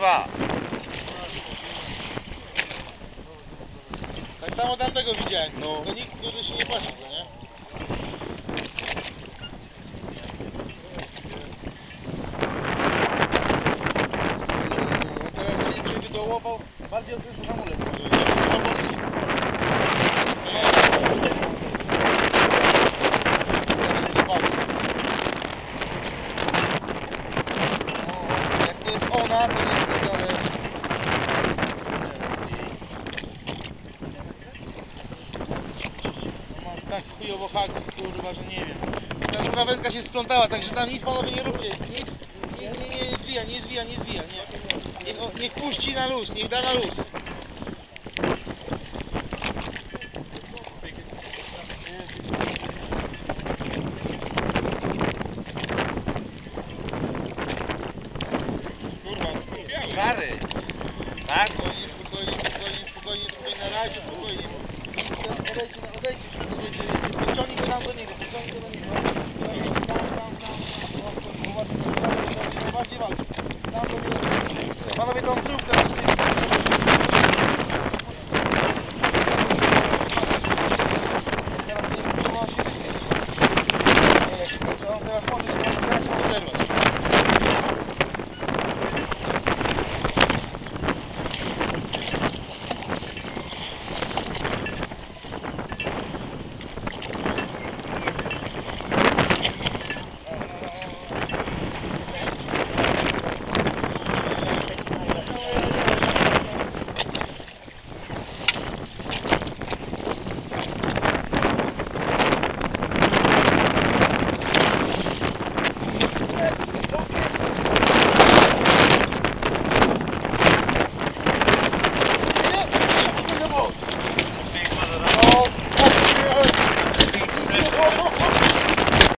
kurwa. Tak samo tamtego widziałem, no. To nikt kurde się nie płacił, co nie? On teraz będzie cię wydołował, bardziej odkręca hamulec może. Ja się nie bawię. No, jak to jest ona, to niestety, ale... No tak chujowo haki, kurwa, że nie wiem. Ta druga wędka się splątała, także tam nic panowie nie róbcie. Nic, nie, nie, nie zwija, nie zwija, nie zwija, nie. Niech, o- niech puści na luz, niech da na luz. Kary. Tak? Spokojnie, spokojnie, spokojnie, spokojnie, spokojnie, na razie spokojnie. 어베이치는 어베이치 어베이치 백천이고 나무니까 백천이